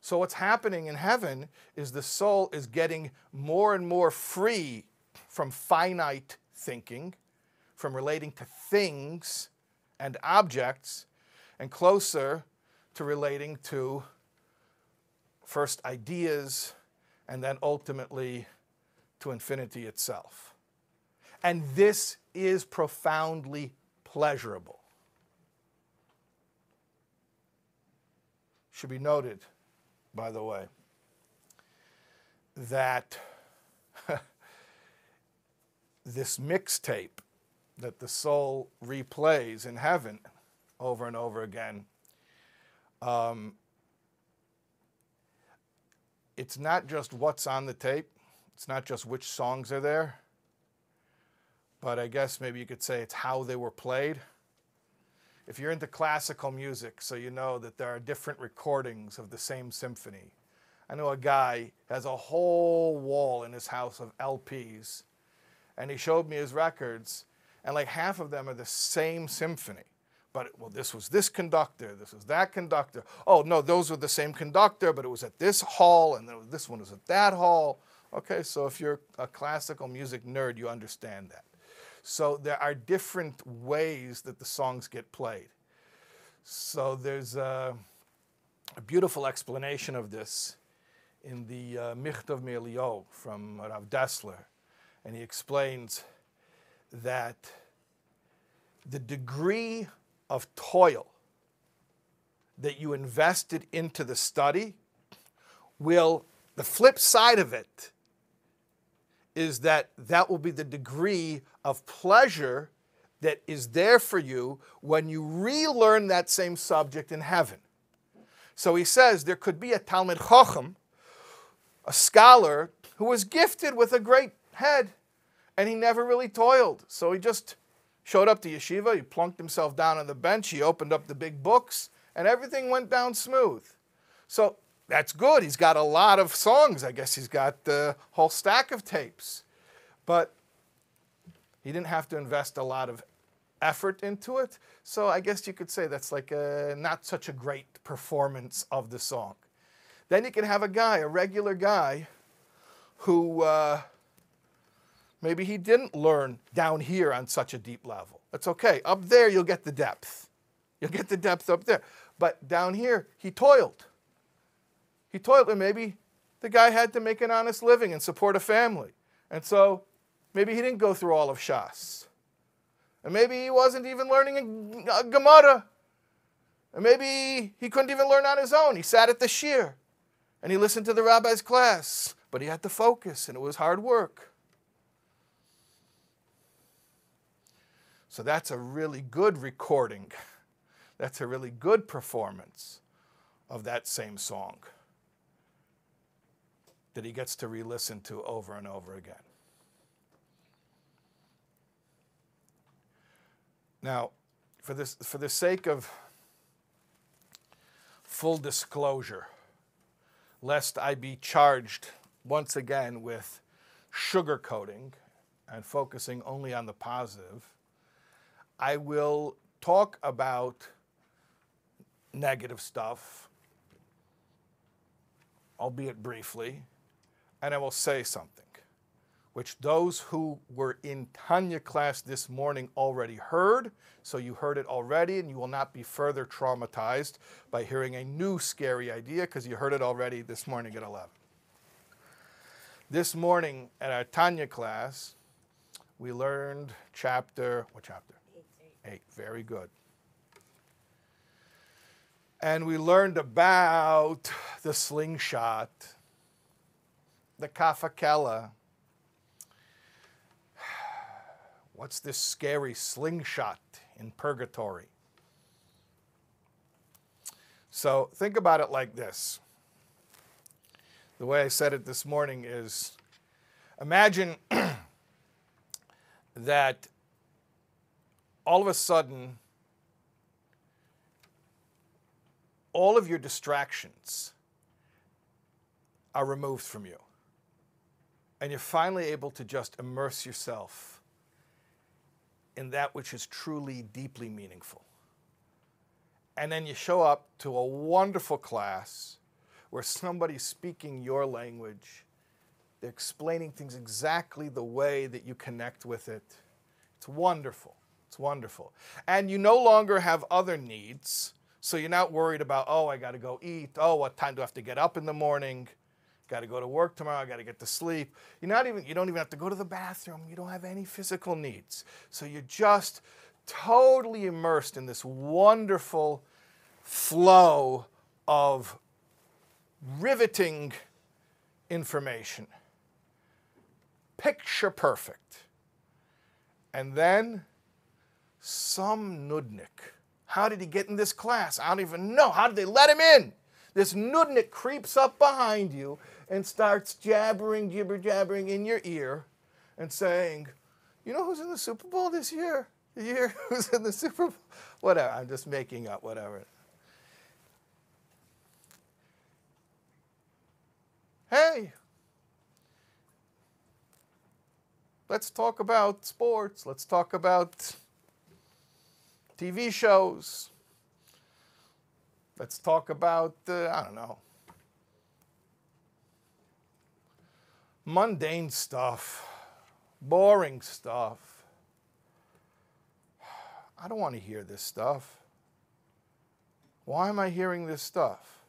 So, what's happening in heaven is the soul is getting more and more free from finite thinking, from relating to things and objects, and closer to relating to first ideas and then ultimately to infinity itself. And this is profoundly pleasurable. Should be noted, by the way, that this mixtape that the soul replays in heaven over and over again. Um, it's not just what's on the tape, it's not just which songs are there, but I guess maybe you could say it's how they were played. If you're into classical music, so you know that there are different recordings of the same symphony. I know a guy has a whole wall in his house of LPs and he showed me his records, and like half of them are the same symphony. But well, this was this conductor, this was that conductor. Oh no, those were the same conductor, but it was at this hall, and this one was at that hall. Okay, so if you're a classical music nerd, you understand that. So there are different ways that the songs get played. So there's a, a beautiful explanation of this in the uh, Michtav MeEliyahu from Rav Dessler and he explains that the degree of toil that you invested into the study will, the flip side of it is that that will be the degree of pleasure that is there for you when you relearn that same subject in heaven. So he says there could be a Talmud Chacham, a scholar who was gifted with a great head, and he never really toiled. So he just showed up to yeshiva, he plunked himself down on the bench, he opened up the big books, and everything went down smooth. So that's good. He's got a lot of songs. I guess he's got the whole stack of tapes. But he didn't have to invest a lot of effort into it. So I guess you could say that's like a, not such a great performance of the song. Then you can have a guy, a regular guy, who uh, Maybe he didn't learn down here on such a deep level. That's okay. Up there, you'll get the depth. You'll get the depth up there. But down here, he toiled. He toiled, and maybe the guy had to make an honest living and support a family. And so maybe he didn't go through all of Shas. And maybe he wasn't even learning a, Gemara. And maybe he couldn't even learn on his own. He sat at the shiur and he listened to the rabbi's class, but he had to focus and it was hard work. So that's a really good recording That's a really good performance of that same song that he gets to re listen to over and over again. Now, for, this, for the sake of full disclosure, lest I be charged once again with sugarcoating and focusing only on the positive, I will talk about negative stuff, albeit briefly, and I will say something, which those who were in Tanya class this morning already heard. So you heard it already, and you will not be further traumatized by hearing a new scary idea because you heard it already this morning at 11. This morning at our Tanya class, we learned chapter, what chapter? Eight. Very good. And we learned about the slingshot the kaf hakela. What's this scary slingshot in purgatory? So think about it like this. The way I said it this morning is imagine that all of a sudden, all of your distractions are removed from you and you're finally able to just immerse yourself in that which is truly deeply meaningful. And then you show up to a wonderful class where somebody's speaking your language. They're explaining things exactly the way that you connect with it. It's wonderful. It's wonderful. And you no longer have other needs. So you're not worried about, oh, I got to go eat. Oh, what time do I have to get up in the morning? got to go to work tomorrow, I got to get to sleep. You're not even you don't even have to go to the bathroom. You don't have any physical needs. So you're just totally immersed in this wonderful flow of riveting information. Picture perfect. And then some nudnik. How did he get in this class? I don't even know. How did they let him in? This nudnik creeps up behind you and starts jabbering, gibber jabbering in your ear and saying, You know who's in the Super Bowl this year? The year who's in the Super Bowl? Whatever. I'm just making up, whatever. Hey, let's talk about sports. Let's talk about TV shows. Let's talk about, uh, I don't know, mundane stuff, boring stuff. I don't want to hear this stuff. Why am I hearing this stuff?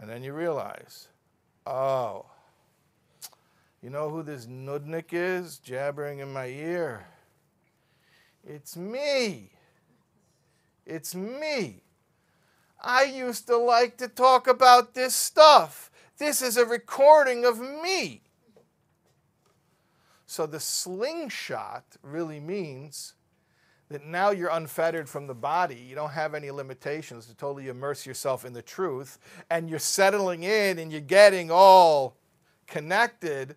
And then you realize, oh, you know who this nudnik is jabbering in my ear? It's me. It's me. I used to like to talk about this stuff. This is a recording of me. So the slingshot really means that now you're unfettered from the body. You don't have any limitations to totally immerse yourself in the truth. And you're settling in and you're getting all connected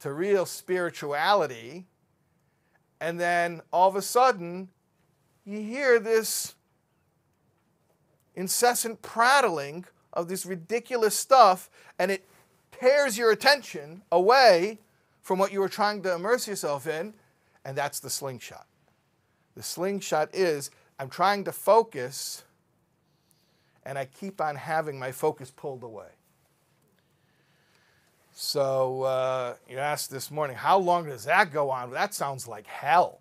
to real spirituality. And then all of a sudden, you hear this incessant prattling of this ridiculous stuff and it tears your attention away from what you were trying to immerse yourself in, and that's the slingshot. The slingshot is I'm trying to focus and I keep on having my focus pulled away. So uh, you asked this morning, how long does that go on? That sounds like hell.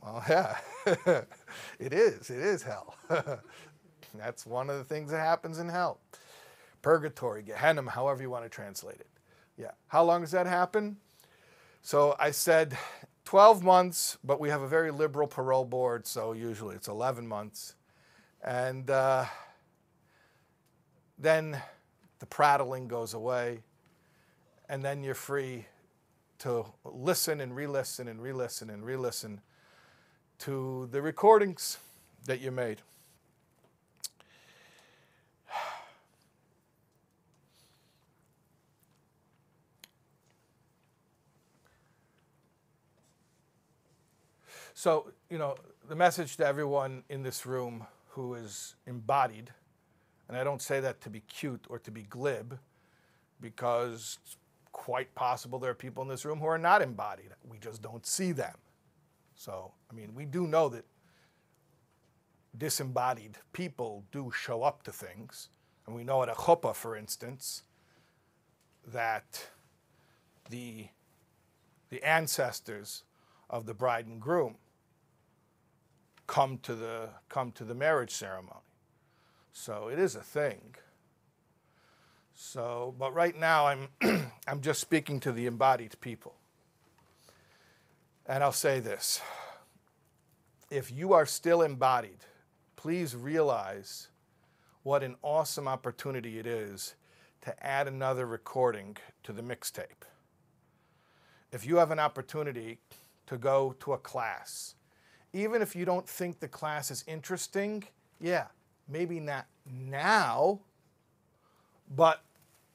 Well, yeah, it is. It is hell. That's one of the things that happens in hell. Purgatory, Gehenna, however you want to translate it. Yeah. How long does that happen? So I said 12 months, but we have a very liberal parole board, so usually it's 11 months. And uh, then the prattling goes away, and then you're free to listen and re listen and re listen and re listen to the recordings that you made. So, you know, the message to everyone in this room who is embodied, and I don't say that to be cute or to be glib, because quite possible there are people in this room who are not embodied. We just don't see them. So, I mean, we do know that disembodied people do show up to things. And we know at a chuppah, for instance, that the, the ancestors of the bride and groom come to the come to the marriage ceremony. So it is a thing. So, but right now I'm I'm just speaking to the embodied people. And I'll say this. If you are still embodied, please realize what an awesome opportunity it is to add another recording to the mixtape. If you have an opportunity to go to a class even if you don't think the class is interesting, yeah, maybe not now, but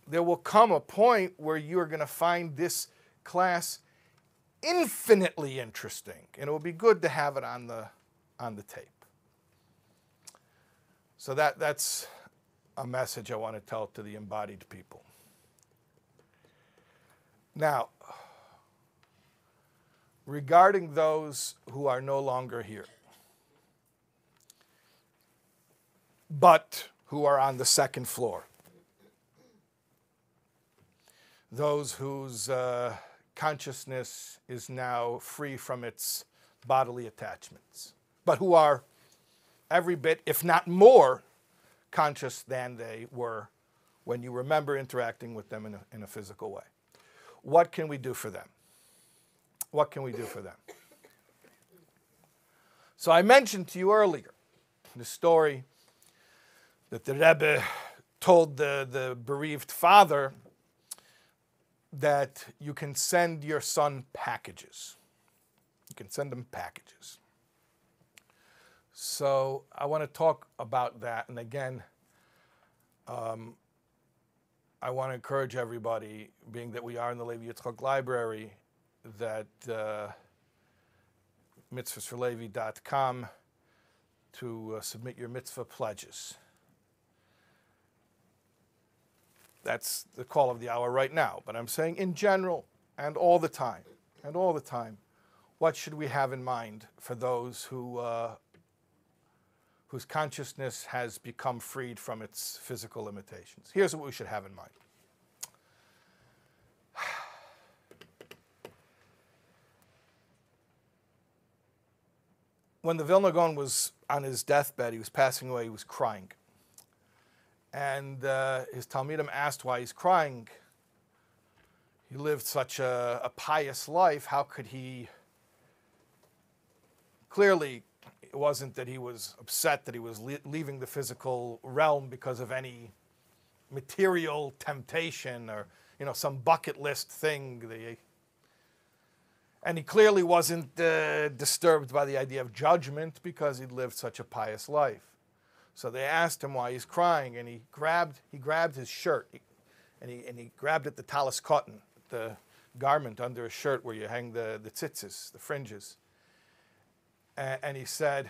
there will come a point where you are going to find this class infinitely interesting, and it will be good to have it on the on the tape. So that that's a message I want to tell to the embodied people. Now, regarding those who are no longer here, but who are on the second floor. Those whose uh, consciousness is now free from its bodily attachments, but who are every bit, if not more, conscious than they were when you remember interacting with them in a, in a physical way. What can we do for them? What can we do for them? So I mentioned to you earlier the story that the Rebbe told the, the bereaved father that you can send your son packages. You can send him packages. So I want to talk about that. And again, um, I want to encourage everybody, being that we are in the Levi Yitzchak Library, that uh, mitzvahsforlevi.com to uh, submit your mitzvah pledges. That's the call of the hour right now. But I'm saying in general and all the time, and all the time, what should we have in mind for those who, uh, whose consciousness has become freed from its physical limitations? Here's what we should have in mind. when the Vilna Gaon was on his deathbed, he was passing away, he was crying. And uh, his Talmidim asked why he's crying. He lived such a, a pious life. How could he? Clearly, it wasn't that he was upset that he was le- leaving the physical realm because of any material temptation or you know some bucket list thing. And he clearly wasn't uh, disturbed by the idea of judgment because he'd lived such a pious life. So they asked him why he's crying, and he grabbed, he grabbed his shirt, and he, and he grabbed at the talis koton, the garment under his shirt where you hang the, the tzitzis, the fringes. And, and he said,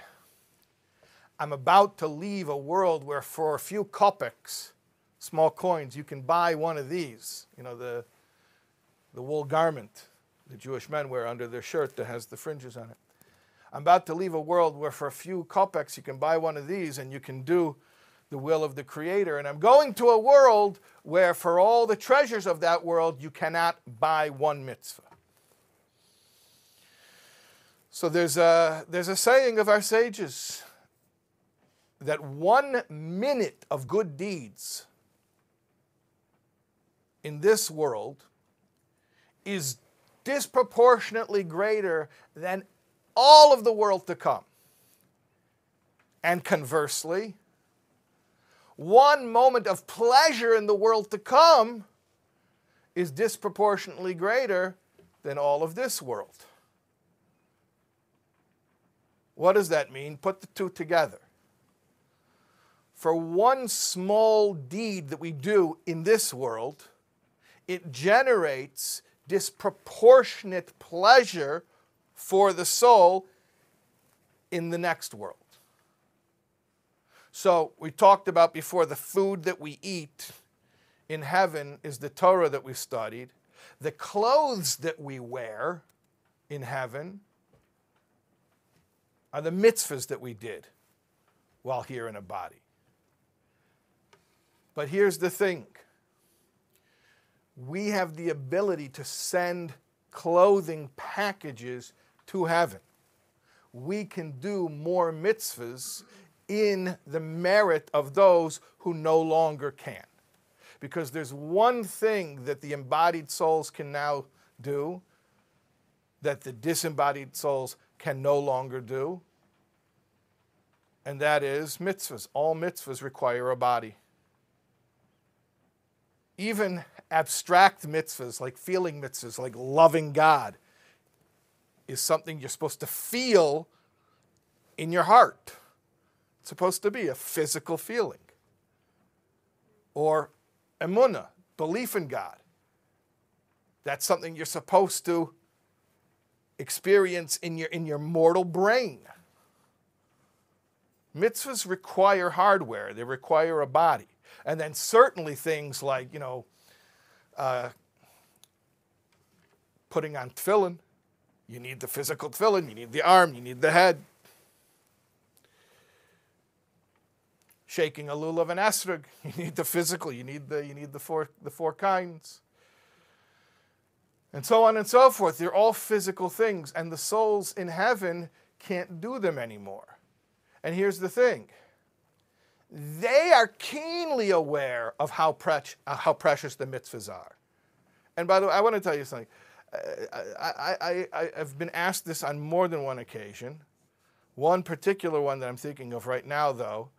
I'm about to leave a world where for a few kopecks, small coins, you can buy one of these, you know, the, the wool garment the Jewish men wear under their shirt that has the fringes on it. I'm about to leave a world where for a few kopecks you can buy one of these and you can do the will of the Creator. And I'm going to a world where for all the treasures of that world you cannot buy one mitzvah. So there's a, there's a saying of our sages that one minute of good deeds in this world is disproportionately greater than all of the world to come. And conversely, one moment of pleasure in the world to come is disproportionately greater than all of this world. What does that mean? Put the two together. For one small deed that we do in this world, it generates disproportionate pleasure for the soul in the next world. So, we talked about before the food that we eat in heaven is the Torah that we studied. The clothes that we wear in heaven are the mitzvahs that we did while here in a body. But here's the thing we have the ability to send clothing packages to heaven. We can do more mitzvahs in the merit of those who no longer can. Because there's one thing that the embodied souls can now do that the disembodied souls can no longer do, and that is mitzvahs. All mitzvahs require a body. Even abstract mitzvahs, like feeling mitzvahs, like loving God, is something you're supposed to feel in your heart. It's supposed to be a physical feeling. Or emunah, belief in God. That's something you're supposed to experience in your, in your mortal brain. Mitzvahs require hardware, they require a body. And then certainly things like, you know, uh, putting on tefillin. You need the physical tefillin, you need the arm, you need the head. Shaking a lulav and esrog, you need the physical, you need the, you need the, four, the four kinds. And so on and so forth. They're all physical things, and the souls in heaven can't do them anymore. And here's the thing they are keenly aware of how, pre- uh, how precious the mitzvahs are. And by the way, I want to tell you something. I, I, I've been asked this on more than one occasion. One particular one that I'm thinking of right now, though,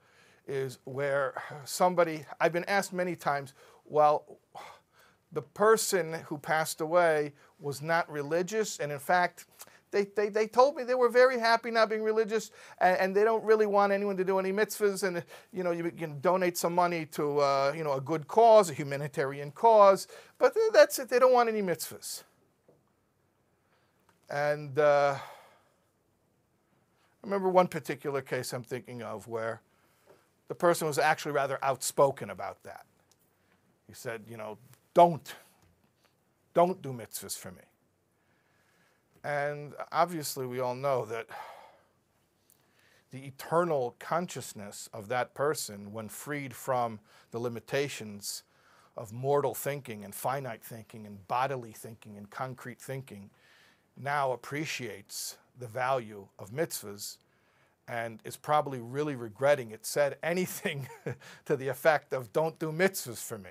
is where somebody, I've been asked many times, well, the person who passed away was not religious, and in fact, they, they, they told me they were very happy not being religious and, and, they don't really want anyone to do any mitzvahs and you know you can donate some money to uh, you know a good cause a humanitarian cause but that's it they don't want any mitzvahs and uh, I remember one particular case I'm thinking of where the person was actually rather outspoken about that. He said you know don't don't do mitzvahs for me. And obviously, we all know that the eternal consciousness of that person, when freed from the limitations of mortal thinking and finite thinking and bodily thinking and concrete thinking, now appreciates the value of mitzvahs and is probably really regretting it said anything to the effect of, don't do mitzvahs for me.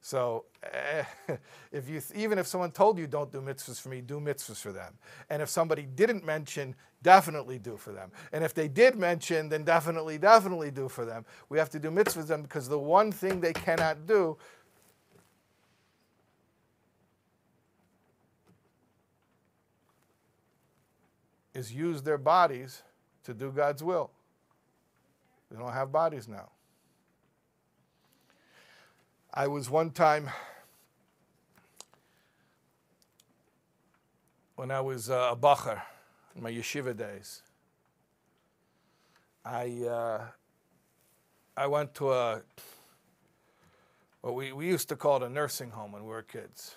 So uh, if you, even if someone told you don't do mitzvahs for me, do mitzvahs for them. And if somebody didn't mention, definitely do for them. And if they did mention, then definitely, definitely do for them. We have to do mitzvahs them because the one thing they cannot do is use their bodies to do God's will. They don't have bodies now. I was one time, when I was uh, a bacher in my yeshiva days, I, uh, I went to a, what we, we used to call it a nursing home when we were kids.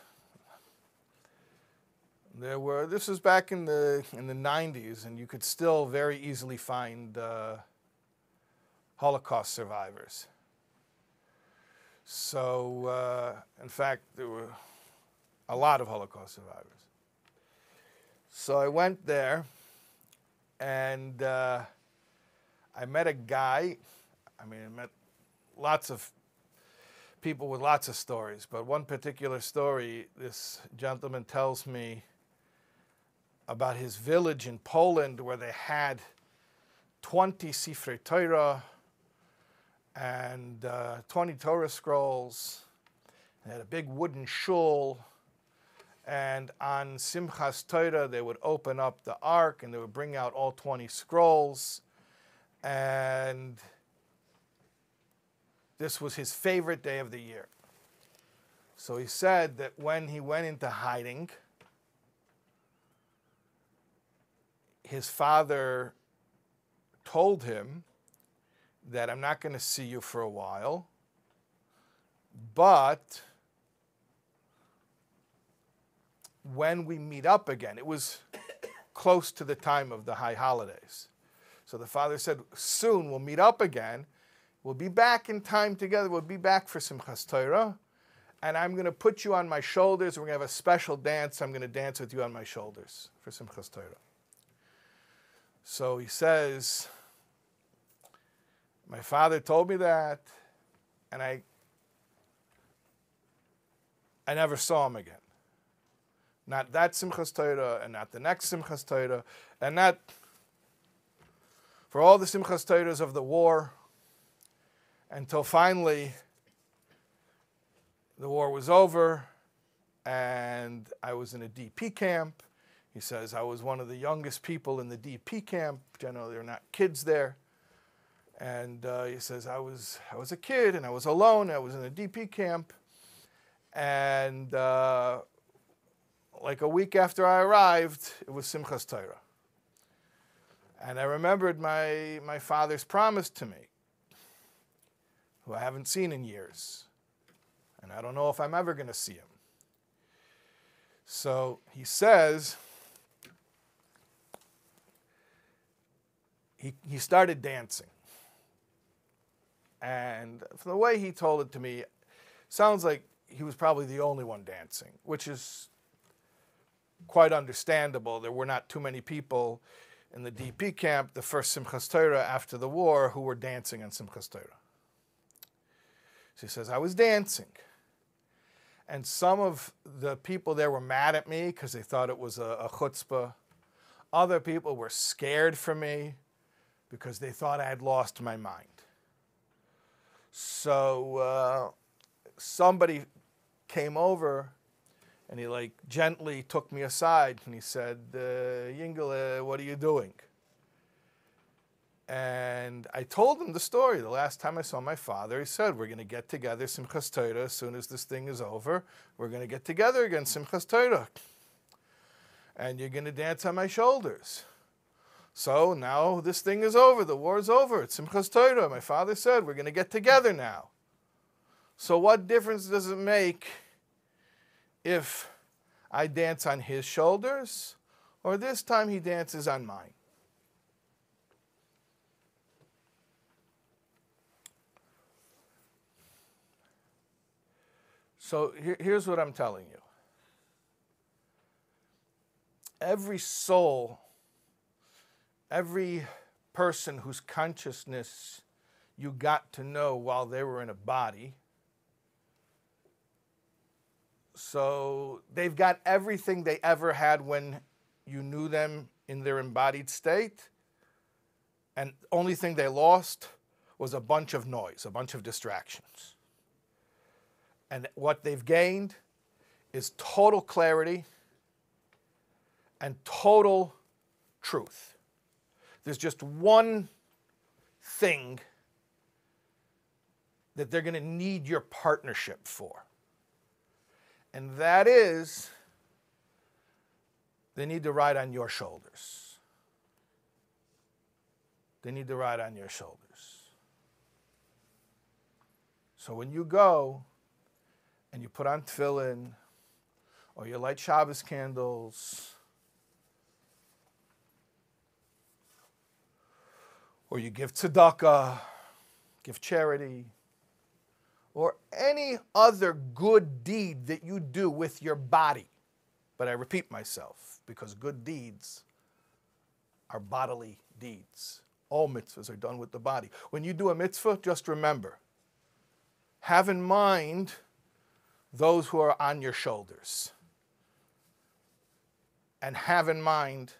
There were, this was back in the, in the 90s, and you could still very easily find uh, Holocaust survivors. So, uh, in fact, there were a lot of Holocaust survivors. So I went there and uh, I met a guy. I mean, I met lots of people with lots of stories, but one particular story this gentleman tells me about his village in Poland where they had 20 Sifrei Torah and uh, 20 Torah scrolls. They had a big wooden shul, And on Simchas Torah, they would open up the ark and they would bring out all 20 scrolls. And this was his favorite day of the year. So he said that when he went into hiding, his father told him that I'm not going to see you for a while, but when we meet up again, it was close to the time of the high holidays. So the father said, Soon we'll meet up again. We'll be back in time together. We'll be back for Simchas Torah. And I'm going to put you on my shoulders. We're going to have a special dance. I'm going to dance with you on my shoulders for Simchas Torah. So he says, My father told me that, and I, I never saw him again. Not that Simchas Torah, and not the next Simchas Torah, and not for all the Simchas Torahs of the war, until finally the war was over, and I was in a DP camp he says, I was one of the youngest people in the DP camp. Generally, there are not kids there. And uh, he says, I was, I was a kid and I was alone. I was in a DP camp. And uh, like a week after I arrived, it was Simchas Torah. And I remembered my, my father's promise to me, who I haven't seen in years. And I don't know if I'm ever going to see him. So he says, he, he started dancing. And from the way he told it to me, sounds like he was probably the only one dancing, which is quite understandable. There were not too many people in the DP camp, the first Simchas Torah after the war, who were dancing on Simchas Torah. So he says, I was dancing. And some of the people there were mad at me because they thought it was a, a chutzpah. Other people were scared for me because they thought I had lost my mind. So uh, somebody came over and he like gently took me aside and he said, uh, what are you doing? And I told him the story. The last time I saw my father, he said, We're going to get together Simchas Torah as soon as this thing is over. We're going to get together again Simchas Torah. And you're going to dance on my shoulders. So now this thing is over. The war is over. It's Simchas Torah. My father said we're going to get together now. So what difference does it make if I dance on his shoulders or this time he dances on mine? So here's what I'm telling you. Every soul every person whose consciousness you got to know while they were in a body. So they've got everything they ever had when you knew them in their embodied state. And only thing they lost was a bunch of noise, a bunch of distractions. And what they've gained is total clarity and total truth. There's just one thing that they're going to need your partnership for. And that is they need to ride on your shoulders. They need to ride on your shoulders. So when you go and you put on tefillin or you light Shabbos candles or you give tzedakah, give charity, or any other good deed that you do with your body. But I repeat myself because good deeds are bodily deeds. All mitzvahs are done with the body. When you do a mitzvah, just remember have in mind those who are on your shoulders. And have in mind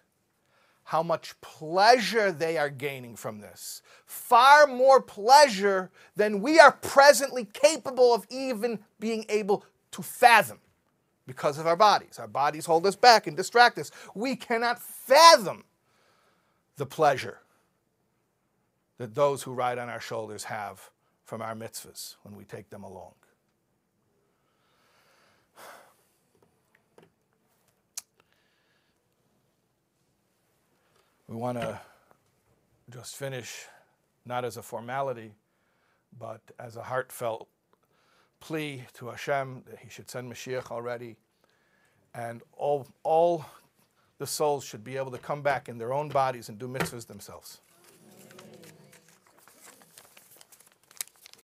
how much pleasure they are gaining from this. Far more pleasure than we are presently capable of even being able to fathom because of our bodies. Our bodies hold us back and distract us. We cannot fathom the pleasure that those who ride on our shoulders have from our mitzvahs when we take them along. We want to just finish, not as a formality, but as a heartfelt plea to Hashem that He should send Mashiach already, and all, all the souls should be able to come back in their own bodies and do mitzvahs themselves.